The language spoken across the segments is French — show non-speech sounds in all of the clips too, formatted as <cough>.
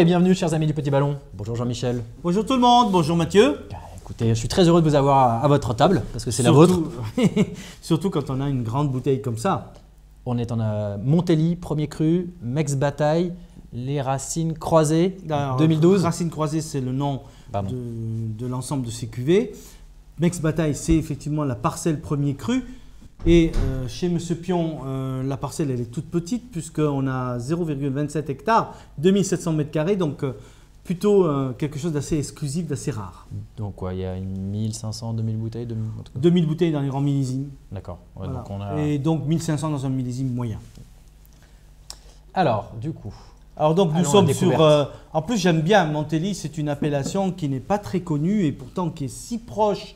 et bienvenue chers amis du Petit Ballon. Bonjour Jean-Michel. Bonjour tout le monde, bonjour Mathieu. Bah, écoutez, je suis très heureux de vous avoir à, à votre table parce que c'est la vôtre. <laughs> Surtout quand on a une grande bouteille comme ça. On est en euh, Montelli, premier cru, Mex Bataille, les racines croisées, Alors, 2012. Racine croisée, c'est le nom Pardon. de, de l'ensemble de ces cuvées. Mex Bataille, c'est effectivement la parcelle premier cru. Et euh, chez Monsieur Pion, euh, la parcelle, elle est toute petite puisqu'on a 0,27 hectares, 2700 mètres carrés, donc euh, plutôt quelque chose d'assez exclusif, d'assez rare. Donc quoi, il y a une 1500, 2000 bouteilles 2000, en tout cas. 2000 bouteilles dans les grands millésimes. D'accord. Ouais, Voilà. donc on a... Et donc 1500 dans un millésime moyen. Alors, du coup, Alors donc nous Allons sommes sur... en plus j'aime bien Montelli, c'est une appellation qui n'est pas très connue et pourtant qui est si proche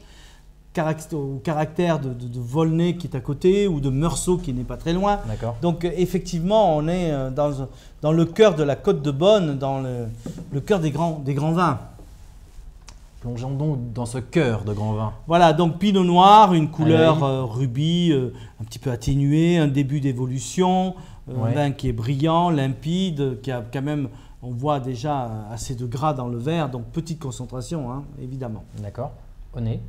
au caractère de, de, qui est à côté ou de Meursault qui n'est pas très loin. Donc euh, effectivement on est euh, dans, dans le cœur de la côte de Bonne, dans le, le cœur des grands, des grands vins. Plongeons donc dans ce cœur de grand vin. Voilà, donc Pinot Noir, une couleur euh, rubis, euh, un petit peu atténuée, un début d'évolution, euh, Ouais. un vin qui est brillant, limpide, qui a quand même, on voit déjà assez de gras dans le verre, donc petite concentration, hein, évidemment. D'accord. Au nez.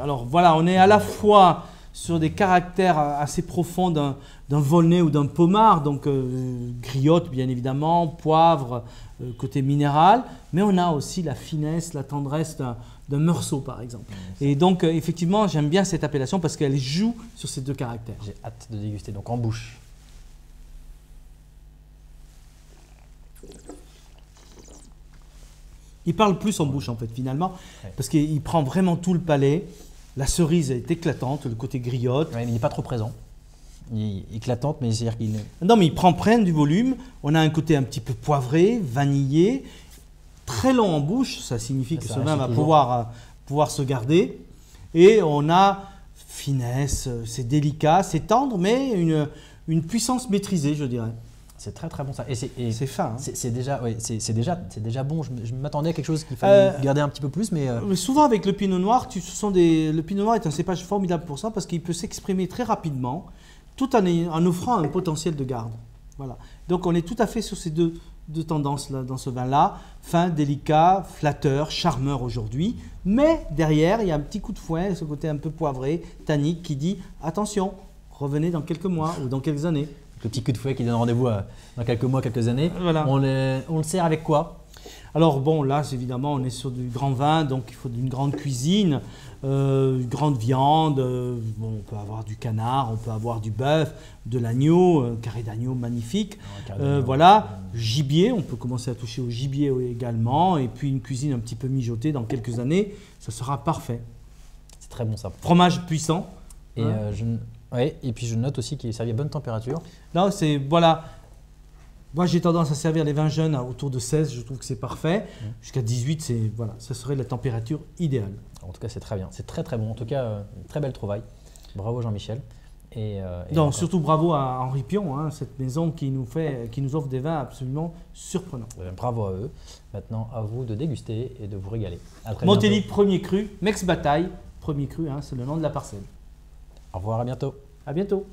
Alors voilà, on est à la fois sur des caractères assez profonds d'un d'un Volnay ou d'un Pommard, donc euh, griotte bien évidemment, poivre, euh, côté minéral, mais on a aussi la finesse, la tendresse d'un d'un Meursault par exemple. Et donc euh, effectivement, j'aime bien cette appellation parce qu'elle joue sur ces deux caractères. J'ai hâte de déguster. Donc en bouche. Il parle plus en bouche en fait finalement, Ouais. parce qu'il prend vraiment tout le palais. La cerise est éclatante, le côté griotte. Ouais, mais il n'est pas trop présent. Il est éclatante, mais c'est-à-dire qu'il. Non, mais il prend plein du volume. On a un côté un petit peu poivré, vanillé, très long en bouche. Ça signifie que Ça ce vin va pouvoir, euh, pouvoir se garder. Et on a finesse, euh, c'est délicat, c'est tendre, mais une, une puissance maîtrisée, je dirais. C'est très très bon ça. Et c'est fin. hein. c'est- déjà, ouais, c'est c'est déjà, c'est déjà bon. Je, m'attendais à quelque chose qu'il fallait Euh, garder un petit peu plus, mais euh, Mais Souvent avec le pinot noir, tu, ce sont des, le pinot noir est un cépage formidable pour ça parce qu'il peut s'exprimer très rapidement tout en, offrant un potentiel de garde. Voilà. Donc on est tout à fait sur ces deux, deux tendances-là dans ce vin-là. Fin, délicat, flatteur, charmeur aujourd'hui. Mais derrière, il y a un petit coup de fouet, ce côté un peu poivré, tannique qui dit attention, revenez dans quelques mois ou dans quelques années. Le petit coup de fouet qui donne rendez-vous euh, dans quelques mois, quelques années. Voilà. On, le, on le sert avec quoi? Alors bon, là, évidemment, on est sur du grand vin, donc il faut d'une grande cuisine, euh, une grande viande. euh, bon, on peut avoir du canard, on peut avoir du bœuf, de l'agneau, un carré d'agneau magnifique. Euh, voilà, gibier, on peut commencer à toucher au gibier également, et puis une cuisine un petit peu mijotée dans quelques années, ça sera parfait. C'est très bon ça. Fromage puissant. Et, euh, je, ouais, et puis je note aussi qu'il est servi à bonne température. Là, c'est voilà. Moi, j'ai tendance à servir les vins jeunes à autour de 16, je trouve que c'est parfait. Jusqu'à 18, c'est voilà, ça serait la température idéale. En tout cas, c'est très bien. C'est très très bon. En tout cas, euh, une très belle trouvaille. Bravo Jean-Michel. Et, euh, et Donc encore- surtout bravo à Henri Pion, hein, cette maison qui nous, fait, qui nous offre des vins absolument surprenants. euh, bravo à eux. Maintenant, à vous de déguster et de vous régaler. Bientôt. premier cru, Mex Bataille, premier cru, hein, c'est le nom de la parcelle. Au revoir, à bientôt. À bientôt.